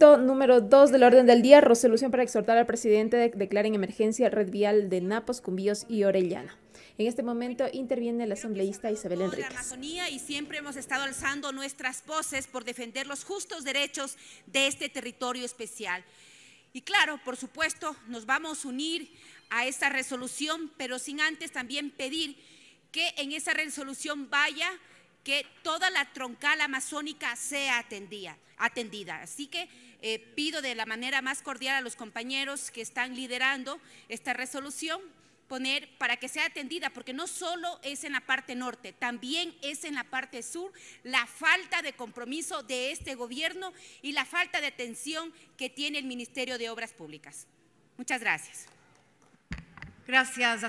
punto número dos del orden del día, resolución para exhortar al presidente de declarar en emergencia red vial de Napos, Cumbíos y Orellana. En este momento interviene la asambleísta Isabel Enríquez. La Amazonía y siempre hemos estado alzando nuestras voces por defender los justos derechos de este territorio especial. Y claro, por supuesto, nos vamos a unir a esta resolución, pero sin antes también pedir que en esa resolución vaya que toda la troncal amazónica sea atendida. atendida. Así que eh, pido de la manera más cordial a los compañeros que están liderando esta resolución poner para que sea atendida, porque no solo es en la parte norte, también es en la parte sur la falta de compromiso de este gobierno y la falta de atención que tiene el Ministerio de Obras Públicas. Muchas gracias. Gracias.